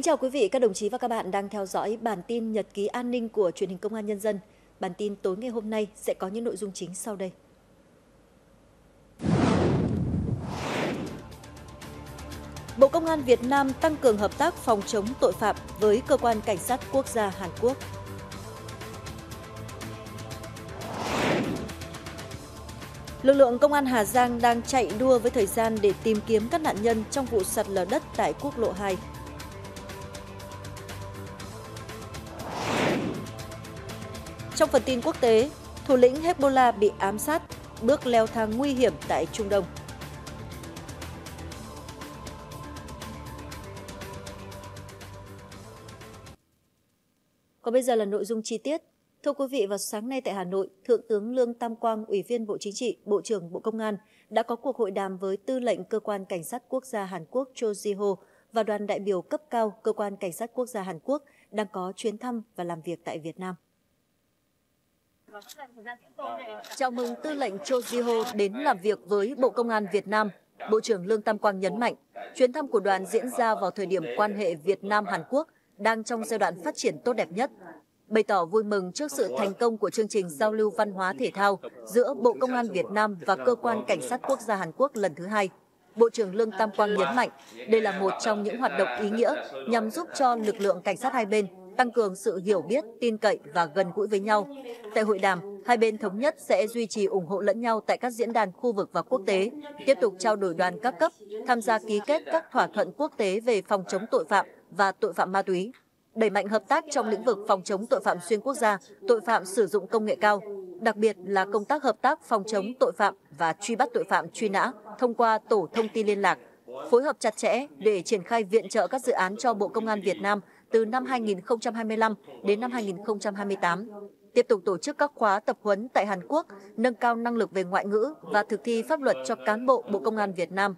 Kính chào quý vị, các đồng chí và các bạn đang theo dõi bản tin nhật ký an ninh của truyền hình công an nhân dân. Bản tin tối ngày hôm nay sẽ có những nội dung chính sau đây. Bộ Công an Việt Nam tăng cường hợp tác phòng chống tội phạm với Cơ quan Cảnh sát Quốc gia Hàn Quốc. Lực lượng công an Hà Giang đang chạy đua với thời gian để tìm kiếm các nạn nhân trong vụ sạt lở đất tại quốc lộ 2. Trong phần tin quốc tế, thủ lĩnh Hezbollah bị ám sát, bước leo thang nguy hiểm tại Trung Đông. Còn bây giờ là nội dung chi tiết. Thưa quý vị, vào sáng nay tại Hà Nội, Thượng tướng Lương Tam Quang, Ủy viên Bộ Chính trị, Bộ trưởng Bộ Công an đã có cuộc hội đàm với Tư lệnh Cơ quan Cảnh sát Quốc gia Hàn Quốc Cho Ji-ho và đoàn đại biểu cấp cao Cơ quan Cảnh sát Quốc gia Hàn Quốc đang có chuyến thăm và làm việc tại Việt Nam. Chào mừng Tư lệnh Cho Jiho đến làm việc với Bộ Công an Việt Nam. Bộ trưởng Lương Tam Quang nhấn mạnh, chuyến thăm của đoàn diễn ra vào thời điểm quan hệ Việt Nam-Hàn Quốc đang trong giai đoạn phát triển tốt đẹp nhất, bày tỏ vui mừng trước sự thành công của chương trình giao lưu văn hóa thể thao giữa Bộ Công an Việt Nam và Cơ quan Cảnh sát Quốc gia Hàn Quốc lần thứ hai. Bộ trưởng Lương Tam Quang nhấn mạnh, đây là một trong những hoạt động ý nghĩa nhằm giúp cho lực lượng cảnh sát hai bên tăng cường sự hiểu biết, tin cậy và gần gũi với nhau. Tại hội đàm, hai bên thống nhất sẽ duy trì ủng hộ lẫn nhau tại các diễn đàn khu vực và quốc tế, tiếp tục trao đổi đoàn các cấp, tham gia ký kết các thỏa thuận quốc tế về phòng chống tội phạm và tội phạm ma túy đẩy mạnh hợp tác trong lĩnh vực phòng chống tội phạm xuyên quốc gia, tội phạm sử dụng công nghệ cao, đặc biệt là công tác hợp tác phòng chống tội phạm và truy bắt tội phạm truy nã thông qua tổ thông tin liên lạc, phối hợp chặt chẽ để triển khai viện trợ các dự án cho Bộ Công an Việt Nam từ năm 2025 đến năm 2028 tiếp tục tổ chức các khóa tập huấn tại Hàn Quốc, nâng cao năng lực về ngoại ngữ và thực thi pháp luật cho cán bộ Bộ Công an Việt Nam,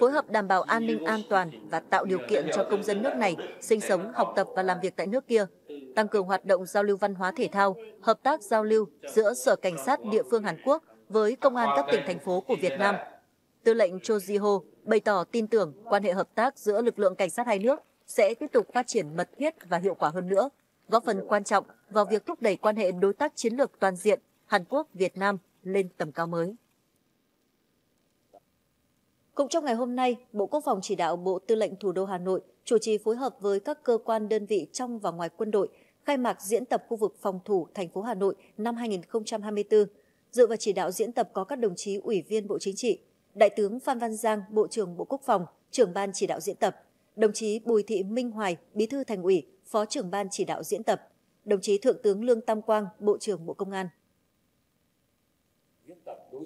phối hợp đảm bảo an ninh an toàn và tạo điều kiện cho công dân nước này sinh sống, học tập và làm việc tại nước kia, tăng cường hoạt động giao lưu văn hóa thể thao, hợp tác giao lưu giữa Sở Cảnh sát địa phương Hàn Quốc với công an các tỉnh thành phố của Việt Nam. Tư lệnh Cho Ji-ho bày tỏ tin tưởng quan hệ hợp tác giữa lực lượng cảnh sát hai nước sẽ tiếp tục phát triển mật thiết và hiệu quả hơn nữa góp phần quan trọng vào việc thúc đẩy quan hệ đối tác chiến lược toàn diện Hàn Quốc Việt Nam lên tầm cao mới. Cũng trong ngày hôm nay, Bộ Quốc phòng chỉ đạo Bộ Tư lệnh Thủ đô Hà Nội chủ trì phối hợp với các cơ quan đơn vị trong và ngoài quân đội khai mạc diễn tập khu vực phòng thủ thành phố Hà Nội năm 2024. Dự và chỉ đạo diễn tập có các đồng chí Ủy viên Bộ Chính trị, Đại tướng Phan Văn Giang, Bộ trưởng Bộ Quốc phòng, trưởng ban chỉ đạo diễn tập, đồng chí Bùi Thị Minh Hoài, Bí thư Thành ủy, Phó trưởng ban chỉ đạo diễn tập, đồng chí Thượng tướng Lương Tam Quang, Bộ trưởng Bộ Công an.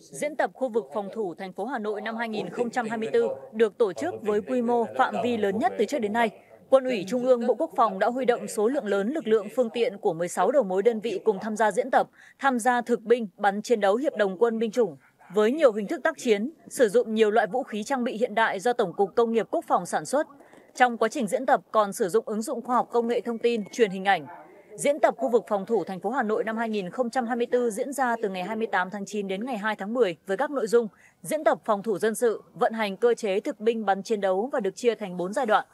Diễn tập khu vực phòng thủ thành phố Hà Nội năm 2024 được tổ chức với quy mô phạm vi lớn nhất từ trước đến nay. Quân ủy Trung ương Bộ Quốc phòng đã huy động số lượng lớn lực lượng phương tiện của 16 đầu mối đơn vị cùng tham gia diễn tập, tham gia thực binh, bắn chiến đấu hiệp đồng quân binh chủng. Với nhiều hình thức tác chiến, sử dụng nhiều loại vũ khí trang bị hiện đại do Tổng cục Công nghiệp Quốc phòng sản xuất, trong quá trình diễn tập còn sử dụng ứng dụng khoa học công nghệ thông tin, truyền hình ảnh. Diễn tập khu vực phòng thủ thành phố Hà Nội năm 2024 diễn ra từ ngày 28 tháng 9 đến ngày 2 tháng 10 với các nội dung diễn tập phòng thủ dân sự, vận hành cơ chế thực binh bắn chiến đấu và được chia thành 4 giai đoạn.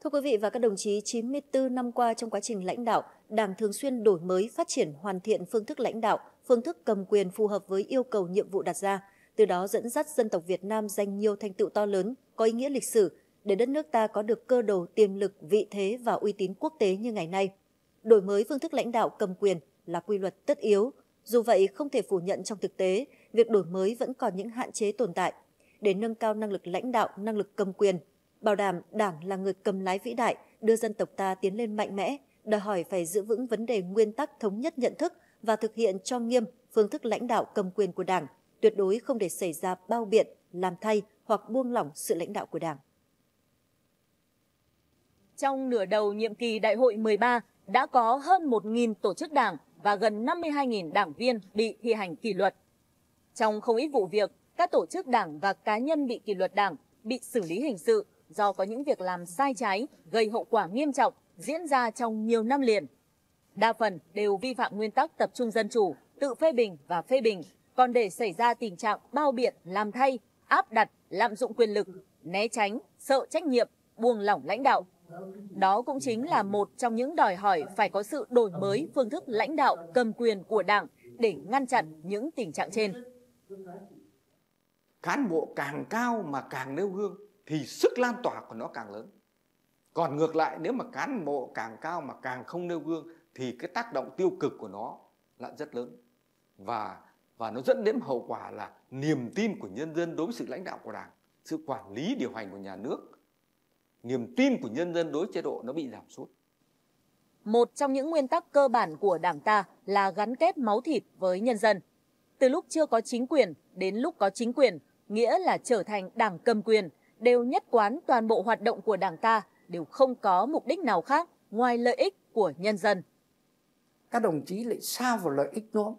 Thưa quý vị và các đồng chí, 94 năm qua trong quá trình lãnh đạo, Đảng thường xuyên đổi mới, phát triển, hoàn thiện phương thức lãnh đạo, phương thức cầm quyền phù hợp với yêu cầu nhiệm vụ đặt ra, từ đó dẫn dắt dân tộc Việt Nam giành nhiều thành tựu to lớn, có ý nghĩa lịch sử để đất nước ta có được cơ đồ tiềm lực, vị thế và uy tín quốc tế như ngày nay. Đổi mới phương thức lãnh đạo cầm quyền là quy luật tất yếu, dù vậy không thể phủ nhận trong thực tế, việc đổi mới vẫn còn những hạn chế tồn tại. Để nâng cao năng lực lãnh đạo, năng lực cầm quyền, bảo đảm Đảng là người cầm lái vĩ đại, đưa dân tộc ta tiến lên mạnh mẽ, đòi hỏi phải giữ vững vấn đề nguyên tắc thống nhất nhận thức và thực hiện cho nghiêm phương thức lãnh đạo cầm quyền của Đảng, tuyệt đối không để xảy ra bao biện, làm thay hoặc buông lỏng sự lãnh đạo của Đảng. Trong nửa đầu nhiệm kỳ đại hội 13 đã có hơn 1.000 tổ chức đảng và gần 52.000 đảng viên bị thi hành kỷ luật. Trong không ít vụ việc, các tổ chức đảng và cá nhân bị kỷ luật đảng bị xử lý hình sự do có những việc làm sai trái, gây hậu quả nghiêm trọng diễn ra trong nhiều năm liền. Đa phần đều vi phạm nguyên tắc tập trung dân chủ, tự phê bình và phê bình còn để xảy ra tình trạng bao biện, làm thay, áp đặt, lạm dụng quyền lực, né tránh, sợ trách nhiệm, buông lỏng lãnh đạo. Đó cũng chính là một trong những đòi hỏi phải có sự đổi mới phương thức lãnh đạo cầm quyền của Đảng để ngăn chặn những tình trạng trên. Cán bộ càng cao mà càng nêu gương thì sức lan tỏa của nó càng lớn. Còn ngược lại nếu mà cán bộ càng cao mà càng không nêu gương thì cái tác động tiêu cực của nó là rất lớn. Và và nó dẫn đến hậu quả là niềm tin của nhân dân đối với sự lãnh đạo của Đảng, sự quản lý điều hành của nhà nước, niềm tin của nhân dân đối với chế độ nó bị giảm sút. Một trong những nguyên tắc cơ bản của Đảng ta là gắn kết máu thịt với nhân dân. Từ lúc chưa có chính quyền đến lúc có chính quyền, nghĩa là trở thành đảng cầm quyền, đều nhất quán toàn bộ hoạt động của Đảng ta đều không có mục đích nào khác ngoài lợi ích của nhân dân. Các đồng chí lại xa vào lợi ích đó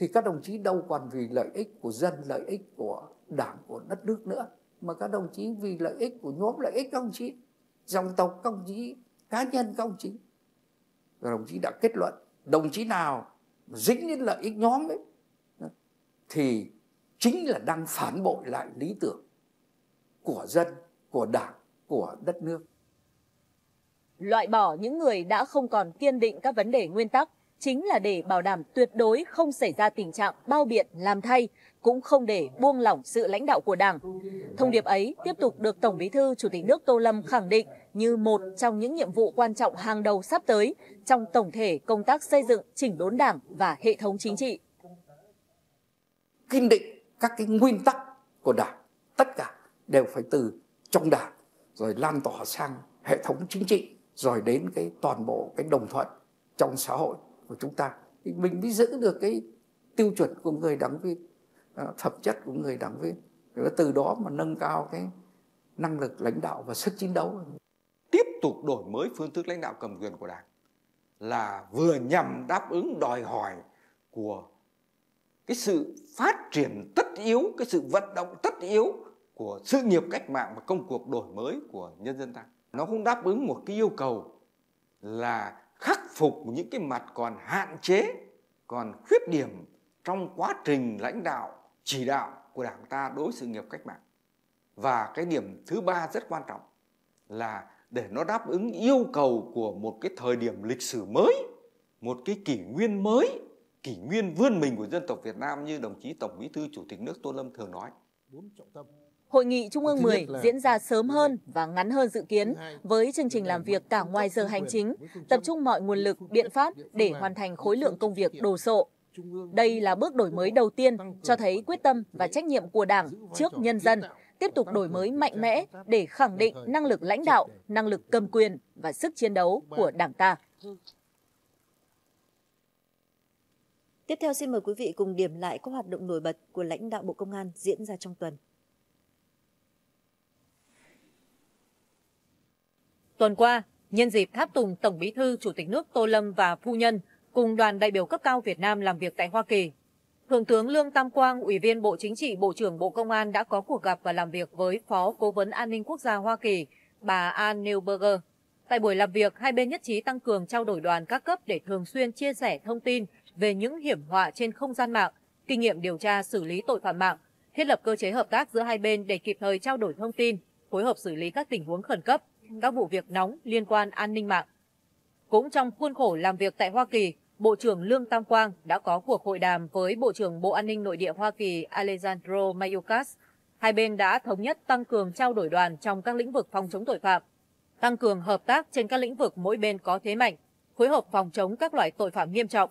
thì các đồng chí đâu còn vì lợi ích của dân, lợi ích của đảng, của đất nước nữa. Mà các đồng chí vì lợi ích của nhóm lợi ích các đồng chí, dòng tộc các đồng chí, cá nhân các đồng chí. Và đồng chí đã kết luận, đồng chí nào dính đến lợi ích nhóm ấy, thì chính là đang phản bội lại lý tưởng của dân, của đảng, của đất nước. Loại bỏ những người đã không còn kiên định các vấn đề nguyên tắc, chính là để bảo đảm tuyệt đối không xảy ra tình trạng bao biện làm thay, cũng không để buông lỏng sự lãnh đạo của Đảng. Thông điệp ấy tiếp tục được Tổng Bí thư Chủ tịch nước Tô Lâm khẳng định như một trong những nhiệm vụ quan trọng hàng đầu sắp tới trong tổng thể công tác xây dựng chỉnh đốn Đảng và hệ thống chính trị. Kiên định các cái nguyên tắc của Đảng, tất cả đều phải từ trong Đảng rồi lan tỏa sang hệ thống chính trị rồi đến cái toàn bộ cái đồng thuận trong xã hội của chúng ta. Thì mình mới giữ được cái tiêu chuẩn của người đảng viên à, phẩm chất của người đảng viên và từ đó mà nâng cao cái năng lực lãnh đạo và sức chiến đấu. Tiếp tục đổi mới phương thức lãnh đạo cầm quyền của đảng là vừa nhằm đáp ứng đòi hỏi của cái sự phát triển tất yếu, cái sự vận động tất yếu của sự nghiệp cách mạng và công cuộc đổi mới của nhân dân ta. Nó cũng đáp ứng một cái yêu cầu là phục những cái mặt còn hạn chế, còn khuyết điểm trong quá trình lãnh đạo, chỉ đạo của đảng ta đối sự nghiệp cách mạng và cái điểm thứ ba rất quan trọng là để nó đáp ứng yêu cầu của một cái thời điểm lịch sử mới, một cái kỷ nguyên mới, kỷ nguyên vươn mình của dân tộc Việt Nam như đồng chí Tổng Bí thư Chủ tịch nước Tô Lâm thường nói. Hội nghị Trung ương 10 diễn ra sớm hơn và ngắn hơn dự kiến, với chương trình làm việc cả ngoài giờ hành chính, tập trung mọi nguồn lực, biện pháp để hoàn thành khối lượng công việc đồ sộ. Đây là bước đổi mới đầu tiên cho thấy quyết tâm và trách nhiệm của Đảng trước nhân dân, tiếp tục đổi mới mạnh mẽ để khẳng định năng lực lãnh đạo, năng lực cầm quyền và sức chiến đấu của Đảng ta. Tiếp theo xin mời quý vị cùng điểm lại các hoạt động nổi bật của lãnh đạo Bộ Công an diễn ra trong tuần. Tuần qua, nhân dịp tháp tùng Tổng Bí thư Chủ tịch nước Tô Lâm và phu nhân cùng đoàn đại biểu cấp cao Việt Nam làm việc tại Hoa Kỳ, Thượng tướng Lương Tam Quang, Ủy viên Bộ Chính trị, Bộ trưởng Bộ Công an đã có cuộc gặp và làm việc với Phó Cố vấn An ninh Quốc gia Hoa Kỳ, bà Ann Neuberger. Tại buổi làm việc, hai bên nhất trí tăng cường trao đổi đoàn các cấp để thường xuyên chia sẻ thông tin về những hiểm họa trên không gian mạng, kinh nghiệm điều tra xử lý tội phạm mạng, thiết lập cơ chế hợp tác giữa hai bên để kịp thời trao đổi thông tin, phối hợp xử lý các tình huống khẩn cấp, các vụ việc nóng liên quan an ninh mạng. Cũng trong khuôn khổ làm việc tại Hoa Kỳ, Bộ trưởng Lương Tam Quang đã có cuộc hội đàm với Bộ trưởng Bộ An ninh Nội địa Hoa Kỳ Alejandro Mayorkas. Hai bên đã thống nhất tăng cường trao đổi đoàn trong các lĩnh vực phòng chống tội phạm, tăng cường hợp tác trên các lĩnh vực mỗi bên có thế mạnh, phối hợp phòng chống các loại tội phạm nghiêm trọng.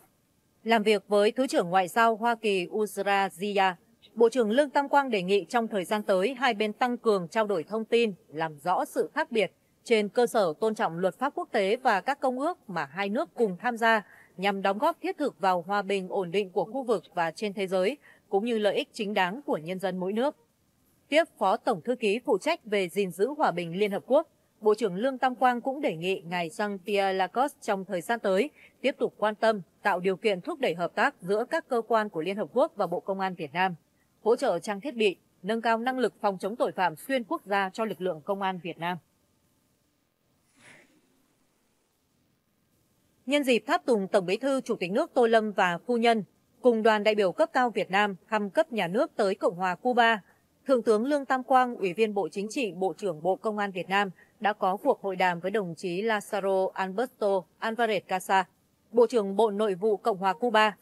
Làm việc với Thứ trưởng Ngoại giao Hoa Kỳ Uzra Zia, Bộ trưởng Lương Tam Quang đề nghị trong thời gian tới hai bên tăng cường trao đổi thông tin, làm rõ sự khác biệt trên cơ sở tôn trọng luật pháp quốc tế và các công ước mà hai nước cùng tham gia nhằm đóng góp thiết thực vào hòa bình ổn định của khu vực và trên thế giới, cũng như lợi ích chính đáng của nhân dân mỗi nước. Tiếp Phó Tổng Thư ký phụ trách về gìn giữ hòa bình Liên Hợp Quốc, Bộ trưởng Lương Tam Quang cũng đề nghị Ngài Jean-Pierre Lacoste trong thời gian tới tiếp tục quan tâm, tạo điều kiện thúc đẩy hợp tác giữa các cơ quan của Liên Hợp Quốc và Bộ Công an Việt Nam, hỗ trợ trang thiết bị, nâng cao năng lực phòng chống tội phạm xuyên quốc gia cho lực lượng công an Việt Nam. Nhân dịp tháp tùng Tổng Bí thư Chủ tịch nước Tô Lâm và phu nhân cùng đoàn đại biểu cấp cao Việt Nam thăm cấp nhà nước tới Cộng hòa Cuba, Thượng tướng Lương Tam Quang, Ủy viên Bộ Chính trị, Bộ trưởng Bộ Công an Việt Nam đã có cuộc hội đàm với đồng chí Lazaro Alberto Alvarez Casa, Bộ trưởng Bộ Nội vụ Cộng hòa Cuba.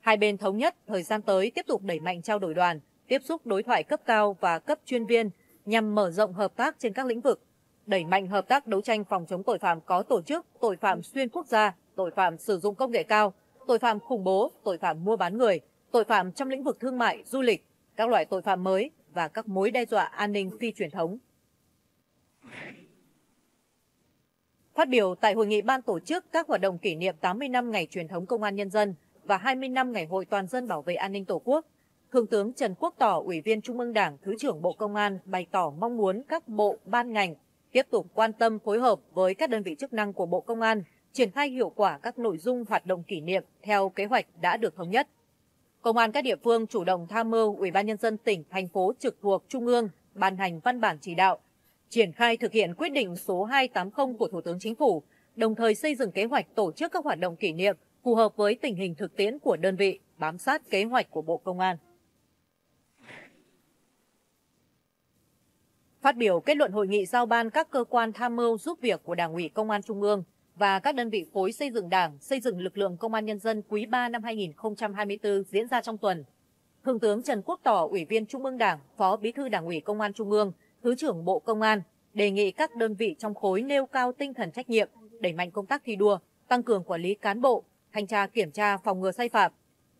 Hai bên thống nhất thời gian tới tiếp tục đẩy mạnh trao đổi đoàn, tiếp xúc đối thoại cấp cao và cấp chuyên viên nhằm mở rộng hợp tác trên các lĩnh vực, đẩy mạnh hợp tác đấu tranh phòng chống tội phạm có tổ chức, tội phạm xuyên quốc gia, tội phạm sử dụng công nghệ cao, tội phạm khủng bố, tội phạm mua bán người, tội phạm trong lĩnh vực thương mại, du lịch, các loại tội phạm mới và các mối đe dọa an ninh phi truyền thống. Phát biểu tại hội nghị ban tổ chức các hoạt động kỷ niệm 80 năm ngày truyền thống công an nhân dân và 20 năm ngày hội toàn dân bảo vệ an ninh Tổ quốc, Thượng tướng Trần Quốc Tỏ, Ủy viên Trung ương Đảng, Thứ trưởng Bộ Công an bày tỏ mong muốn các bộ, ban ngành tiếp tục quan tâm phối hợp với các đơn vị chức năng của Bộ Công an triển khai hiệu quả các nội dung hoạt động kỷ niệm theo kế hoạch đã được thống nhất. Công an các địa phương chủ động tham mưu Ủy ban nhân dân tỉnh, thành phố trực thuộc Trung ương ban hành văn bản chỉ đạo, triển khai thực hiện quyết định số 280 của Thủ tướng Chính phủ, đồng thời xây dựng kế hoạch tổ chức các hoạt động kỷ niệm phù hợp với tình hình thực tiễn của đơn vị, bám sát kế hoạch của Bộ Công an. Phát biểu kết luận hội nghị giao ban các cơ quan tham mưu giúp việc của Đảng ủy Công an Trung ương và các đơn vị khối xây dựng Đảng, xây dựng lực lượng Công an Nhân dân quý 3 năm 2024 diễn ra trong tuần. Thượng tướng Trần Quốc Tỏ, Ủy viên Trung ương Đảng, Phó Bí thư Đảng ủy Công an Trung ương, Thứ trưởng Bộ Công an, đề nghị các đơn vị trong khối nêu cao tinh thần trách nhiệm, đẩy mạnh công tác thi đua, tăng cường quản lý cán bộ, thanh tra kiểm tra phòng ngừa sai phạm,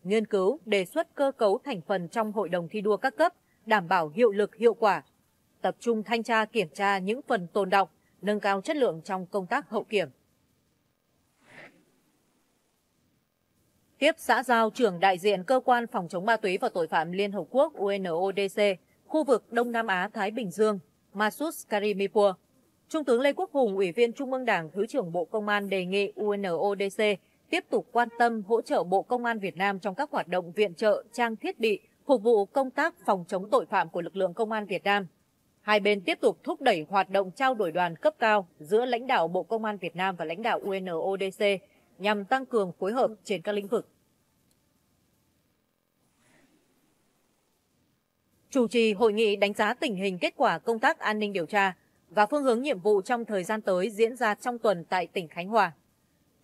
nghiên cứu, đề xuất cơ cấu thành phần trong hội đồng thi đua các cấp, đảm bảo hiệu lực hiệu quả, tập trung thanh tra kiểm tra những phần tồn động, nâng cao chất lượng trong công tác hậu kiểm. Tiếp xã giao trưởng đại diện cơ quan phòng chống ma túy và tội phạm Liên Hợp Quốc UNODC, khu vực Đông Nam Á Thái Bình Dương, Masus Karimipur. Trung tướng Lê Quốc Hùng, Ủy viên Trung ương Đảng, Thứ trưởng Bộ Công an đề nghị UNODC tiếp tục quan tâm hỗ trợ Bộ Công an Việt Nam trong các hoạt động viện trợ, trang thiết bị, phục vụ công tác phòng chống tội phạm của lực lượng Công an Việt Nam. Hai bên tiếp tục thúc đẩy hoạt động trao đổi đoàn cấp cao giữa lãnh đạo Bộ Công an Việt Nam và lãnh đạo UNODC nhằm tăng cường phối hợp trên các lĩnh vực. Chủ trì hội nghị đánh giá tình hình kết quả công tác an ninh điều tra và phương hướng nhiệm vụ trong thời gian tới diễn ra trong tuần tại tỉnh Khánh Hòa.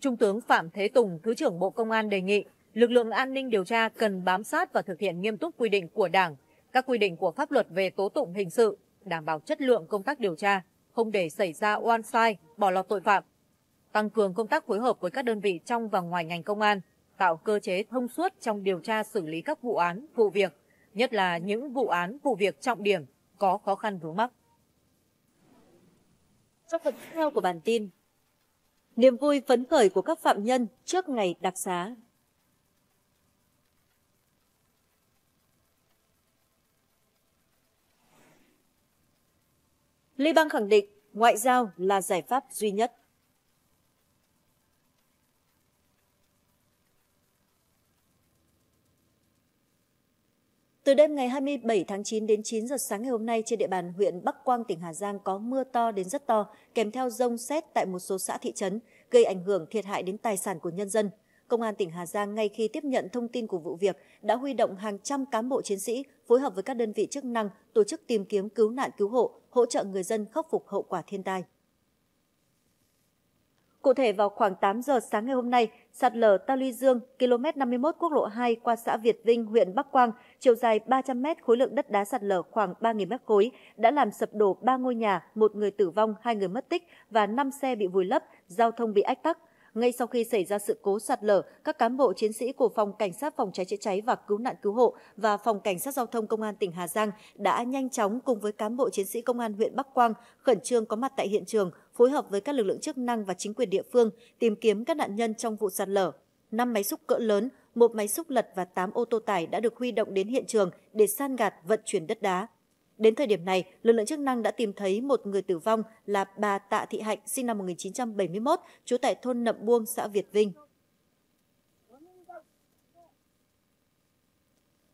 Trung tướng Phạm Thế Tùng, Thứ trưởng Bộ Công an đề nghị lực lượng an ninh điều tra cần bám sát và thực hiện nghiêm túc quy định của Đảng, các quy định của pháp luật về tố tụng hình sự, đảm bảo chất lượng công tác điều tra, không để xảy ra oan sai, bỏ lọt tội phạm, tăng cường công tác phối hợp với các đơn vị trong và ngoài ngành công an, tạo cơ chế thông suốt trong điều tra xử lý các vụ án, vụ việc, nhất là những vụ án, vụ việc trọng điểm có khó khăn vướng mắc. Trong phần tiếp theo của bản tin, niềm vui phấn khởi của các phạm nhân trước ngày đặc xá. Liban khẳng định ngoại giao là giải pháp duy nhất. Từ đêm ngày 27 tháng 9 đến 9 giờ sáng ngày hôm nay trên địa bàn huyện Bắc Quang tỉnh Hà Giang có mưa to đến rất to, kèm theo rông xét tại một số xã thị trấn, gây ảnh hưởng thiệt hại đến tài sản của nhân dân. Công an tỉnh Hà Giang ngay khi tiếp nhận thông tin của vụ việc đã huy động hàng trăm cán bộ chiến sĩ phối hợp với các đơn vị chức năng tổ chức tìm kiếm cứu nạn cứu hộ, hỗ trợ người dân khắc phục hậu quả thiên tai. Cụ thể vào khoảng 8 giờ sáng ngày hôm nay, sạt lở Ta Luy Dương, km 51 quốc lộ 2 qua xã Việt Vinh, huyện Bắc Quang, chiều dài 300 m, khối lượng đất đá sạt lở khoảng 3.000 m khối, đã làm sập đổ 3 ngôi nhà, một người tử vong, hai người mất tích và 5 xe bị vùi lấp, giao thông bị ách tắc. Ngay sau khi xảy ra sự cố sạt lở, các cán bộ chiến sĩ của phòng cảnh sát phòng cháy chữa cháy và cứu nạn cứu hộ và phòng cảnh sát giao thông công an tỉnh Hà Giang đã nhanh chóng cùng với cán bộ chiến sĩ công an huyện Bắc Quang khẩn trương có mặt tại hiện trường, phối hợp với các lực lượng chức năng và chính quyền địa phương tìm kiếm các nạn nhân trong vụ sạt lở. Năm máy xúc cỡ lớn, một máy xúc lật và 8 ô tô tải đã được huy động đến hiện trường để san gạt vận chuyển đất đá. Đến thời điểm này, lực lượng chức năng đã tìm thấy một người tử vong là bà Tạ Thị Hạnh sinh năm 1971, trú tại thôn Nậm Buông, xã Việt Vinh.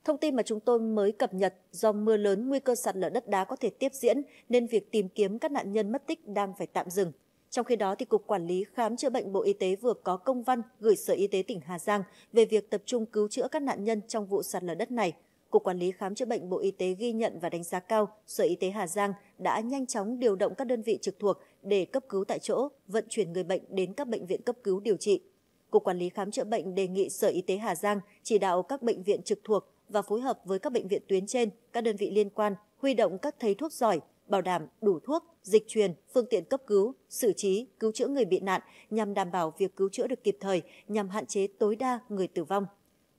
Thông tin mà chúng tôi mới cập nhật do mưa lớn nguy cơ sạt lở đất đá có thể tiếp diễn nên việc tìm kiếm các nạn nhân mất tích đang phải tạm dừng. Trong khi đó, thì Cục Quản lý Khám chữa bệnh Bộ Y tế vừa có công văn gửi Sở Y tế tỉnh Hà Giang về việc tập trung cứu chữa các nạn nhân trong vụ sạt lở đất này. Cục Quản lý Khám chữa bệnh Bộ Y tế ghi nhận và đánh giá cao Sở Y tế Hà Giang đã nhanh chóng điều động các đơn vị trực thuộc để cấp cứu tại chỗ, vận chuyển người bệnh đến các bệnh viện cấp cứu điều trị. Cục Quản lý Khám chữa bệnh đề nghị Sở Y tế Hà Giang chỉ đạo các bệnh viện trực thuộc và phối hợp với các bệnh viện tuyến trên, các đơn vị liên quan huy động các thầy thuốc giỏi, bảo đảm đủ thuốc, dịch truyền, phương tiện cấp cứu, xử trí, cứu chữa người bị nạn nhằm đảm bảo việc cứu chữa được kịp thời, nhằm hạn chế tối đa người tử vong.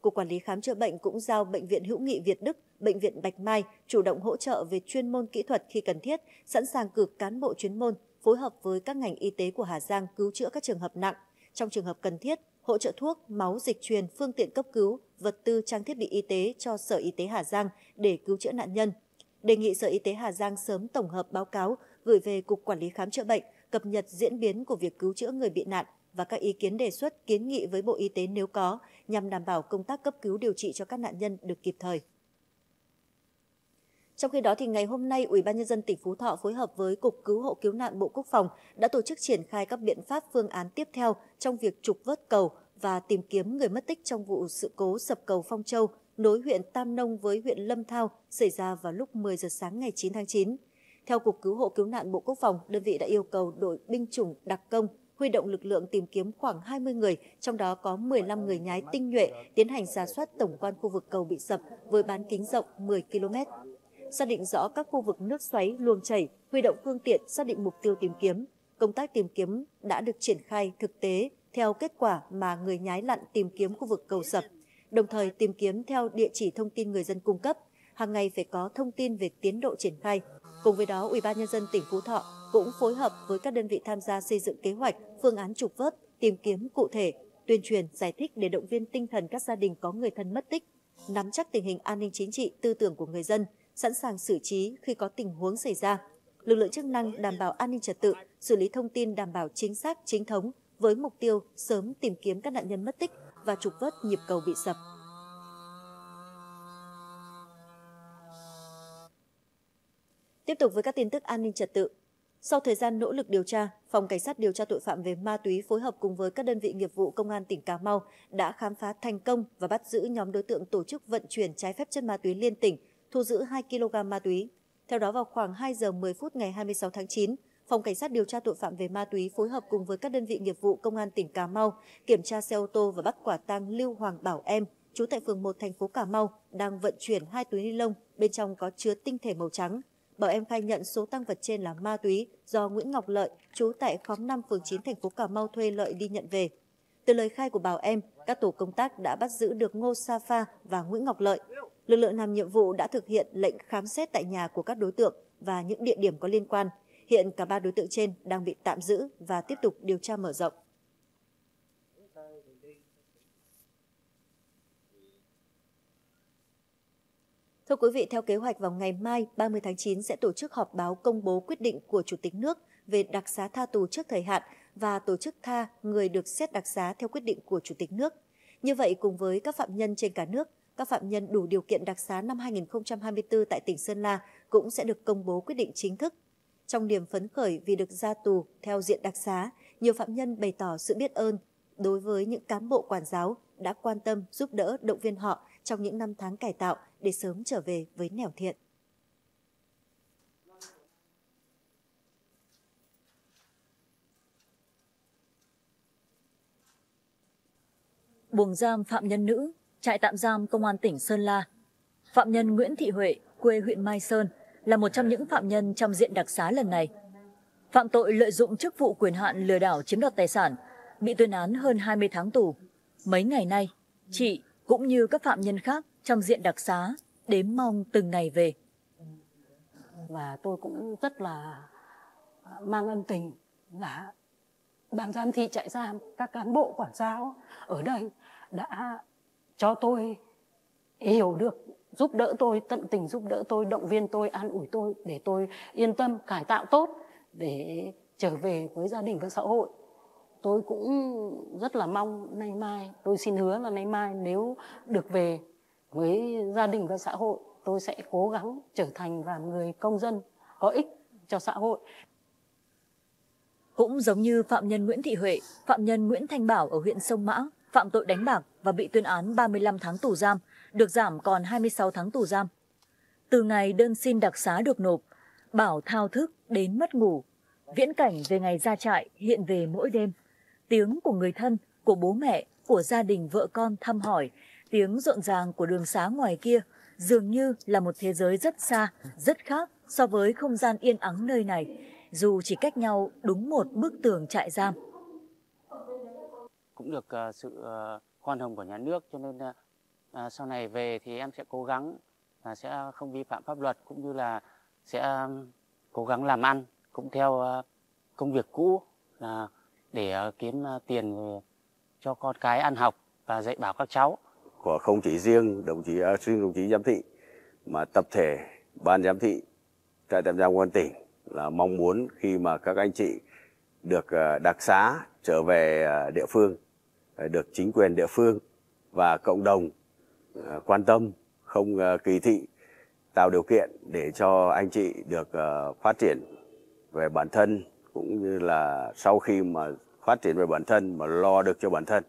Cục Quản lý Khám chữa bệnh cũng giao Bệnh viện Hữu nghị Việt Đức, Bệnh viện Bạch Mai chủ động hỗ trợ về chuyên môn kỹ thuật khi cần thiết, sẵn sàng cử cán bộ chuyên môn phối hợp với các ngành y tế của Hà Giang cứu chữa các trường hợp nặng. Trong trường hợp cần thiết, hỗ trợ thuốc, máu, dịch truyền, phương tiện cấp cứu, vật tư, trang thiết bị y tế cho Sở Y tế Hà Giang để cứu chữa nạn nhân. Đề nghị Sở Y tế Hà Giang sớm tổng hợp báo cáo gửi về Cục Quản lý Khám chữa bệnh, cập nhật diễn biến của việc cứu chữa người bị nạn và các ý kiến đề xuất kiến nghị với Bộ Y tế nếu có nhằm đảm bảo công tác cấp cứu điều trị cho các nạn nhân được kịp thời. Trong khi đó thì ngày hôm nay, Ủy ban nhân dân tỉnh Phú Thọ phối hợp với Cục Cứu hộ Cứu nạn Bộ Quốc phòng đã tổ chức triển khai các biện pháp phương án tiếp theo trong việc trục vớt cầu và tìm kiếm người mất tích trong vụ sự cố sập cầu Phong Châu nối huyện Tam Nông với huyện Lâm Thao xảy ra vào lúc 10 giờ sáng ngày 9 tháng 9. Theo Cục Cứu hộ Cứu nạn Bộ Quốc phòng, đơn vị đã yêu cầu đội binh chủng đặc công huy động lực lượng tìm kiếm khoảng 20 người, trong đó có 15 người nhái tinh nhuệ, tiến hành giả soát tổng quan khu vực cầu bị sập với bán kính rộng 10 km. Xác định rõ các khu vực nước xoáy, luồng chảy, huy động phương tiện xác định mục tiêu tìm kiếm. Công tác tìm kiếm đã được triển khai thực tế theo kết quả mà người nhái lặn tìm kiếm khu vực cầu sập, đồng thời tìm kiếm theo địa chỉ thông tin người dân cung cấp. Hàng ngày phải có thông tin về tiến độ triển khai. Cùng với đó, Ủy ban nhân dân tỉnh Phú Thọ cũng phối hợp với các đơn vị tham gia xây dựng kế hoạch, phương án trục vớt, tìm kiếm cụ thể, tuyên truyền, giải thích để động viên tinh thần các gia đình có người thân mất tích, nắm chắc tình hình an ninh chính trị, tư tưởng của người dân, sẵn sàng xử trí khi có tình huống xảy ra. Lực lượng chức năng đảm bảo an ninh trật tự, xử lý thông tin đảm bảo chính xác, chính thống với mục tiêu sớm tìm kiếm các nạn nhân mất tích và trục vớt nhịp cầu bị sập. Tiếp tục với các tin tức an ninh trật tự. Sau thời gian nỗ lực điều tra, Phòng Cảnh sát điều tra tội phạm về ma túy phối hợp cùng với các đơn vị nghiệp vụ Công an tỉnh Cà Mau đã khám phá thành công và bắt giữ nhóm đối tượng tổ chức vận chuyển trái phép chất ma túy liên tỉnh, thu giữ 2 kg ma túy. Theo đó vào khoảng 2 giờ 10 phút ngày 26 tháng 9, Phòng Cảnh sát điều tra tội phạm về ma túy phối hợp cùng với các đơn vị nghiệp vụ Công an tỉnh Cà Mau kiểm tra xe ô tô và bắt quả tang Lưu Hoàng Bảo Em, trú tại phường 1 thành phố Cà Mau, đang vận chuyển hai túi ni lông bên trong có chứa tinh thể màu trắng. Bảo em khai nhận số tăng vật trên là ma túy do Nguyễn Ngọc Lợi, trú tại khóm 5 phường 9 thành phố Cà Mau thuê Lợi đi nhận về. Từ lời khai của Bảo em, các tổ công tác đã bắt giữ được Ngô Sa Pha và Nguyễn Ngọc Lợi. Lực lượng làm nhiệm vụ đã thực hiện lệnh khám xét tại nhà của các đối tượng và những địa điểm có liên quan. Hiện cả ba đối tượng trên đang bị tạm giữ và tiếp tục điều tra mở rộng. Thưa quý vị, theo kế hoạch vào ngày mai 30 tháng 9 sẽ tổ chức họp báo công bố quyết định của Chủ tịch nước về đặc xá tha tù trước thời hạn và tổ chức tha người được xét đặc xá theo quyết định của Chủ tịch nước. Như vậy, cùng với các phạm nhân trên cả nước, các phạm nhân đủ điều kiện đặc xá năm 2024 tại tỉnh Sơn La cũng sẽ được công bố quyết định chính thức. Trong niềm phấn khởi vì được ra tù theo diện đặc xá, nhiều phạm nhân bày tỏ sự biết ơn đối với những cán bộ quản giáo đã quan tâm, giúp đỡ, động viên họ trong những năm tháng cải tạo để sớm trở về với nẻo thiện. Buồng giam phạm nhân nữ, trại tạm giam công an tỉnh Sơn La. Phạm nhân Nguyễn Thị Huệ, quê huyện Mai Sơn, là một trong những phạm nhân trong diện đặc xá lần này. Phạm tội lợi dụng chức vụ quyền hạn lừa đảo chiếm đoạt tài sản, bị tuyên án hơn 20 tháng tù. Mấy ngày nay, chị cũng như các phạm nhân khác trong diện đặc xá đếm mong từng ngày về. Và tôi cũng rất là mang ân tình là ban giám thị trại giam, các cán bộ quản giáo ở đây đã cho tôi hiểu được giúp đỡ tôi tận tình giúp đỡ tôi động viên tôi an ủi tôi để tôi yên tâm cải tạo tốt để trở về với gia đình và xã hội tôi cũng rất là mong nay mai tôi xin hứa là nay mai nếu được về với gia đình và xã hội tôi sẽ cố gắng trở thành là người công dân có ích cho xã hội cũng giống như phạm nhân Nguyễn Thị Huệ, phạm nhân Nguyễn Thanh Bảo ở huyện Sông Mã phạm tội đánh bạc và bị tuyên án 35 tháng tù giam, được giảm còn 26 tháng tù giam. Từ ngày đơn xin đặc xá được nộp, Bảo thao thức đến mất ngủ. Viễn cảnh về ngày ra trại hiện về mỗi đêm. Tiếng của người thân, của bố mẹ, của gia đình vợ con thăm hỏi, tiếng rộn ràng của đường xá ngoài kia dường như là một thế giới rất xa, rất khác so với không gian yên ắng nơi này, dù chỉ cách nhau đúng một bức tường trại giam. Cũng được uh, sự uh, khoan hồng của nhà nước cho nên uh, sau này về thì em sẽ cố gắng là sẽ không vi phạm pháp luật cũng như là sẽ cố gắng làm ăn cũng theo công việc cũ là để kiếm tiền cho con cái ăn học và dạy bảo các cháu của không chỉ riêng đồng chí à, riêng đồng chí giám thị mà tập thể ban giám thị trại tạm giam quân tỉnh là mong muốn khi mà các anh chị được à, đặc xá trở về à, địa phương à, được chính quyền địa phương và cộng đồng quan tâm không kỳ thị tạo điều kiện để cho anh chị được phát triển về bản thân cũng như là sau khi mà phát triển về bản thân mà lo được cho bản thân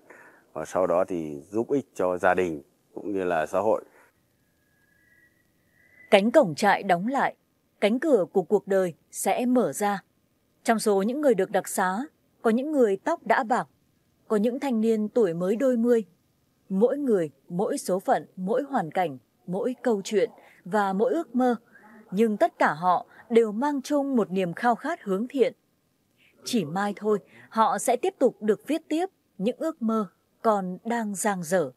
và sau đó thì giúp ích cho gia đình cũng như là xã hội. Cánh cổng trại đóng lại, cánh cửa của cuộc đời sẽ mở ra. Trong số những người được đặc xá, có những người tóc đã bạc, có những thanh niên tuổi mới đôi mươi. Mỗi người, mỗi số phận, mỗi hoàn cảnh, mỗi câu chuyện và mỗi ước mơ, nhưng tất cả họ đều mang chung một niềm khao khát hướng thiện. Chỉ mai thôi, họ sẽ tiếp tục được viết tiếp những ước mơ còn đang giang dở.